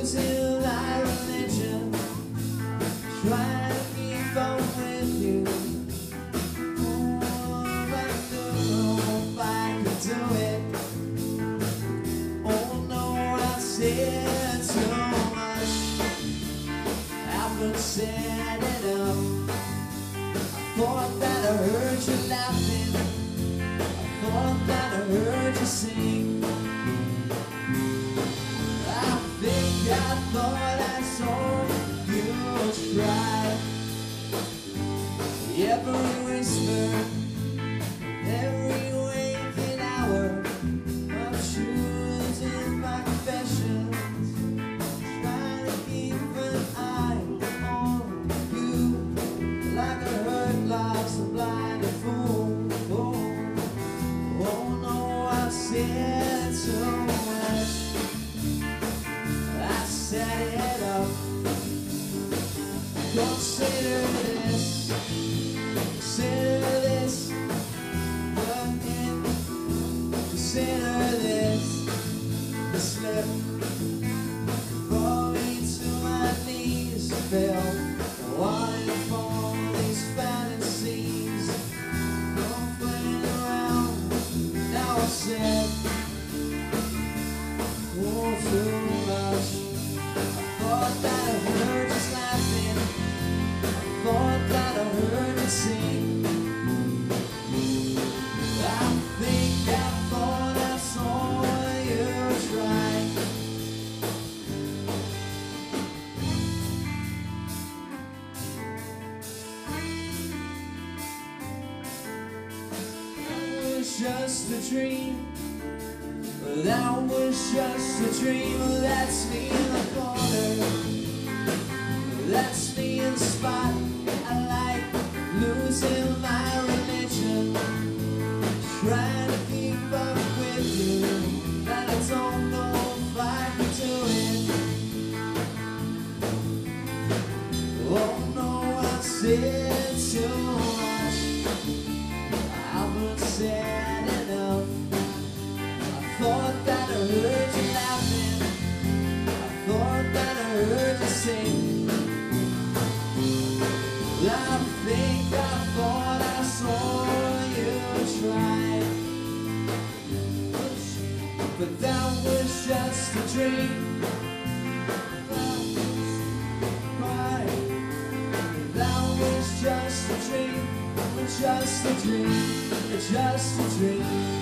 losing my religion. Trying to keep up with you. Oh, I don't I do it. Oh no, I said so much. I've up. I thought that I heard you laughing. I thought that I heard you sing. Every whisper, every waking hour of choosing my confessions. Trying to keep an eye on you like a hurt, lost, and blinded fool. Oh, oh no, I said so much. I set it up. Consider this. Just a dream. That was just a dream. That's me in the corner. That's me in the spot. I like losing my religion. Trying to keep up with you, but I don't know if I can do it. Oh no, I said Thought that I heard you sing. I think I thought I saw you try. But that was just a dream. That was just a dream. Just a dream. Just a. Dream.